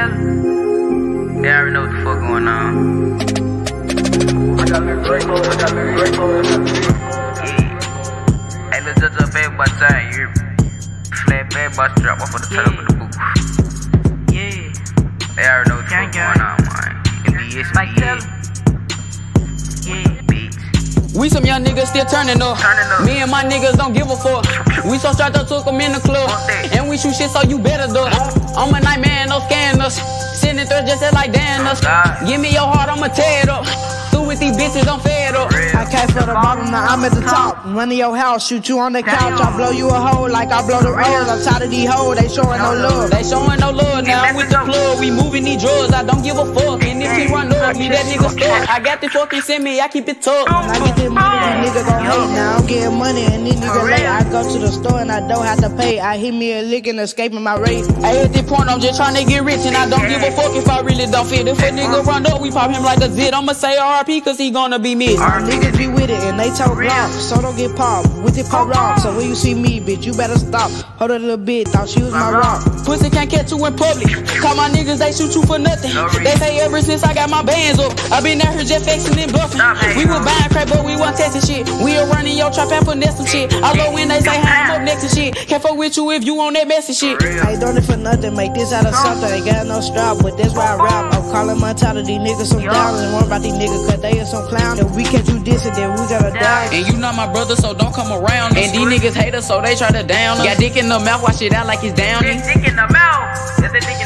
tell him. They already know what the fuck going on. Yeah. Hey, let's just up everybody time, you hear me? Flat bad boy strap off of the top of the booth. Yeah. They already know what the Gang, fuck gang. going on, man. MBS, Like tell MBS. Yeah. bitch. We some young niggas still turning up. Turning up. Me and my niggas don't give a fuck. We so strapped up, took 'em in the club. And we shoot shit, so you better duck. I'm a nightmare, no scanners. Sitting there just like Dan uh, us. Give me your heart, I'ma tear it up. Through with these bitches, I'm fed up. Real. I came for the bottom, now I'm at the top. Run in your house, shoot you on the couch. I blow you a hole like I blow the rose. I'm tired of these hoes, they showing no love. They showing no love now let with the go. plug. We moving these drugs. I don't give a fuck. And if he run up, me that nigga stuck. I got the fucking send me. I keep it tough. When I get this money, these niggas gon' hate. Now I'm getting money and these niggas late. I go to the store and I don't have to pay. I hit me a lick and escaping my rate. Hey, at this point, I'm just trying to get rich, and I don't give a fuck if I really don't fit. If a nigga run up, we pop him like a zit. I'ma say RP, cause he gonna be missed. My niggas be with it and they talk rock, so don't get popped with it pop rock. So when you see me, bitch, you better stop. Hold it a little bit, thought she was my rock. Pussy can't catch you in public. Call my niggas, they shoot you for nothing. They say ever since I got my bands up, I been out here just flexing and bluffing. We was buying crap, but we wasn't testing shit. We were running your trap and finessing shit. I go in, they say, hey, I'm up next to shit. Can't fuck with you if you on that messy shit. I ain't doing it for nothing, make this out of something. Ain't got no strap, but that's why I rap. I'm calling my title, these niggas some down. And one about these niggas, cause they are some clown. If we catch you dissing, then we gotta die. And you not my brother, so don't come around. And these niggas hate us, so they try to down us. Got dick in the mouth, wash it out like it's down. Dick in the mouth. That's a dick in the mouth.